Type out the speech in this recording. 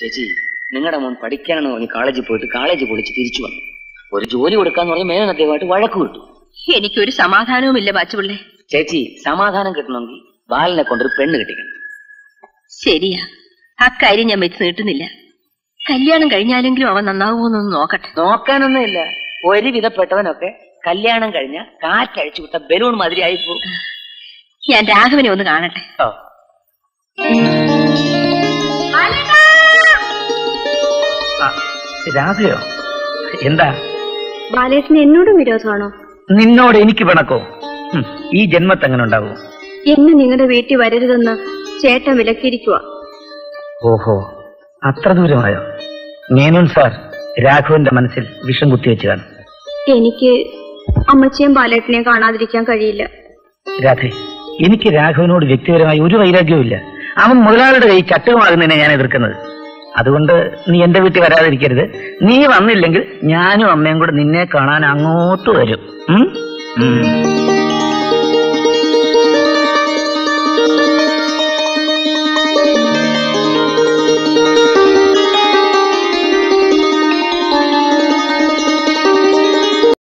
ചേച്ചി നിങ്ങളുടെ മോൻ പഠിക്കാനെന്ന് പറഞ്ഞ് കോളേജിൽ പോയിട്ട് കോളേജ് പൊളിച്ച് തിരിച്ചു വന്നു. ഒരു ജോലി കൊടുക്കാന്ന് പറഞ്ഞ് മേനദ്യമായിട്ട് വഴക്ക് കിട്ടും. എനിക്കൊരു സമാധാനവുമില്ല ബാച്ചുപിള്ളേ ചേച്ചി സമാധാനം കിട്ടണമെങ്കിൽ ബാലിനെ കൊണ്ടൊരു പെണ്ണ് കെട്ടിക്കണം. ശരിയാ. ആ കാര്യം ഞാൻ വെച്ച് നീട്ടുന്നില്ല. കല്യാണം കഴിഞ്ഞാലെങ്കിലും അവൻ നന്നാവുമോന്നൊന്ന് നോക്കട്ടെ. നോക്കാനൊന്നുമില്ല ഒരു വിധപ്പെട്ടവനൊക്കെ കല്യാണം കഴിഞ്ഞ കാറ്റഴിച്ചു വിട്ട ബലൂൺ മാതിരി ആയിപ്പോ ഞാൻ രാഘവനെ ഒന്ന് കാണട്ടെ. ഓ രാധയോ? എന്താ? ബാലേട്ടന് എന്നോടും വിരോധമാണോ? നിന്നോട് എനിക്ക് പിണക്കോ? ഈ ജന്മത്തെങ്ങനെ ഉണ്ടാവോ എന്നെ നിങ്ങളുടെ വീട്ടിൽ വരരുതെന്ന് ചേട്ടൻ വിലക്കിയിരിക്കുക ഓഹോ അത്ര ദൂരമായോ? മേനോൻ സാർ രാഘവന്റെ മനസ്സിൽ വിഷം കുത്തിവെച്ച് കാണും എനിക്ക് അമ്മച്ചിയും ബാലേട്ടനെയും കാണാതിരിക്കാൻ കഴിയില്ല. രാധേ എനിക്ക് രാഘവനോട് വ്യക്തിപരമായി ഒരു വൈരാഗ്യവും ഇല്ല അവൻ മുതലാളിയുടെ കൈ ചട്ടുകമാകുന്നതിനെ ഞാൻ എതിർക്കുന്നത്. അതുകൊണ്ട് നീ എന്റെ വീട്ടിൽ വരാതിരിക്കരുത്. നീ വന്നില്ലെങ്കിൽ ഞാനും അമ്മയും കൂടെ നിന്നെ കാണാൻ അങ്ങോട്ട് വരും. ഉം?